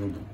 음.